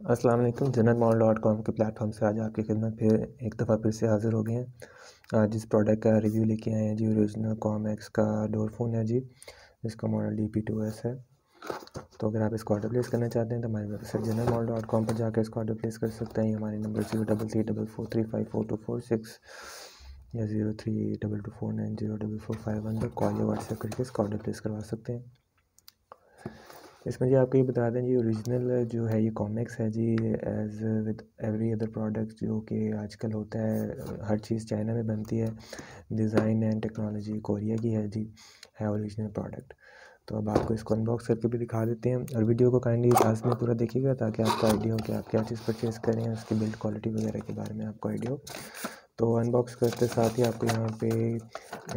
अस्सलाम वालेकुम General mall dot com के प्लेटफॉर्म से आज आपकी खिदमत फिर एक दफ़ा फिर से हाज़िर हो गए हैं। आज इस प्रोडक्ट का रिव्यू लेके आए हैं जी, ओरिजिनल कॉम एक्स का डोर फ़ोन है जी, जिसका model D P two S है। तो अगर आप इसको ऑर्डर प्लेस करना चाहते हैं तो हमारी website General Mall dot com पर जाकर इसको ऑर्डर प्लेस कर सकते हैं। हमारे number zero double three double four three five four two four six या zero three double two four nine zero double four five one पर कॉल या व्हाट्सएप करके इसका ऑर्डर प्लेस करवा सकते हैं। इसमें जी आपको ये बता दें जी ओरिजिनल जो है, ये कॉमिक्स है जी as with every other product जो कि आजकल होता है, हर चीज़ चाइना में बनती है डिज़ाइन एंड टेक्नोलॉजी कोरिया की है जी, है ओरिजिनल प्रोडक्ट तो अब आपको इसको अनबॉक्स करके भी दिखा देते हैं और वीडियो को काइंडली लास्ट में पूरा देखिएगा ताकि आपको आइडिया हो कि आप क्या चीज़ परचेज़ करें उसकी बिल्ड क्वालिटी वगैरह के बारे में आपको आइडिया हो। तो अनबॉक्स करते साथ ही आपको यहाँ पे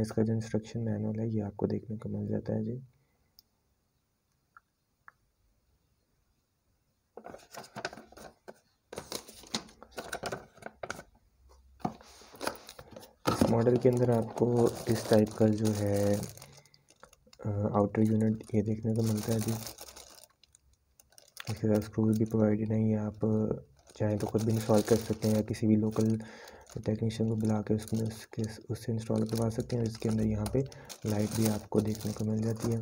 इसका जो इंस्ट्रक्शन मैनुअल है, ये आपको देखने को मिल जाता है जी। इस मॉडल के अंदर आपको इस टाइप का जो है आउटर यूनिट ये देखने को मिलता है जी। इसके साथ स्क्रू भी प्रोवाइडेड है, ये आप चाहें तो खुद भी इंस्टॉल कर सकते हैं या किसी भी लोकल टेक्नीशियन को बुला के उसमें उसके, उससे इंस्टॉल करवा सकते हैं। इसके अंदर यहाँ पे लाइट भी आपको देखने को मिल जाती है।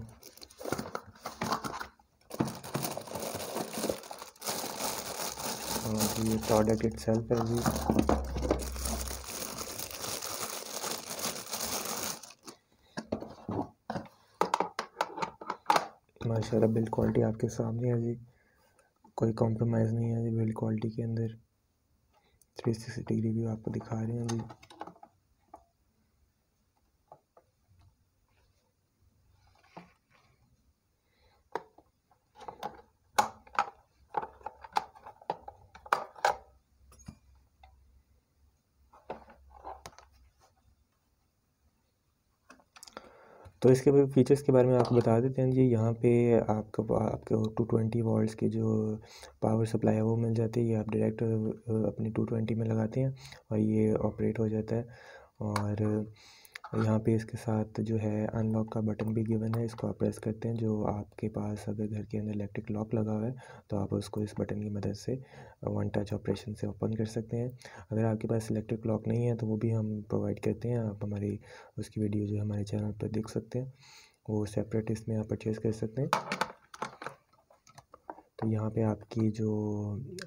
और ये प्रोडक्ट इट सेल्फ है जी। माशाल्लाह बिल्ड क्वालिटी आपके सामने है जी। कोई कॉम्प्रोमाइज़ नहीं है जी बिल्ड क्वालिटी के अंदर। थ्री सिक्सटी डिग्री भी आपको दिखा रहे हैं जी। तो इसके फीचर्स के बारे में आपको बता देते हैं जी यहाँ पे आपको आपके टू ट्वेंटी वॉल्ट की जो पावर सप्लाई है वो मिल जाती है ये आप डायरेक्ट अपनी टू ट्वेंटी में लगाते हैं और ये ऑपरेट हो जाता है। और यहाँ पे इसके साथ जो है अनलॉक का बटन भी गिवन है, इसको आप प्रेस करते हैं, जो आपके पास अगर घर के अंदर इलेक्ट्रिक लॉक लगा हुआ है तो आप उसको इस बटन की मदद से वन टच ऑपरेशन से ओपन कर सकते हैं। अगर आपके पास इलेक्ट्रिक लॉक नहीं है तो वो भी हम प्रोवाइड करते हैं, आप हमारी उसकी वीडियो जो हमारे चैनल पर देख सकते हैं। वो सेपरेट इसमें आप परचेज़ कर सकते हैं। तो यहाँ पे आपकी जो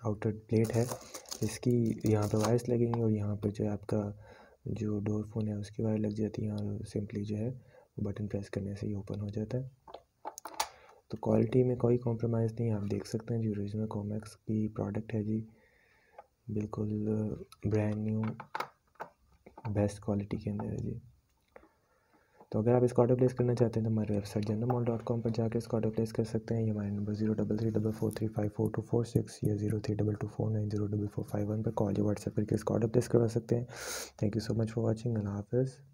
आउटर प्लेट है, इसकी यहाँ पे वायर्स लगेंगी और यहाँ पर जो है आपका जो डोर फ़ोन है उसकी वायर लग जाती है और सिंपली जो है बटन प्रेस करने से ही ओपन हो जाता है। तो क्वालिटी में कोई कॉम्प्रोमाइज़ नहीं आप देख सकते हैं जी ओरिजिनल कॉमेक्स की प्रोडक्ट है जी, बिल्कुल ब्रांड न्यू बेस्ट क्वालिटी के अंदर है जी। तो अगर आप इसको ऑर्डर प्लेस करना चाहते हैं तो हमारे website General Mall dot com पर जाकर इसको ऑर्डर प्लेस कर सकते हैं। ये हमारे number zero double three double four three five four two four six या zero three double two four nine zero double four five one पर कॉल या व्हाट्सएप करके इसको ऑर्डर प्लेस करवा सकते हैं। Thank you so much for watching Allah half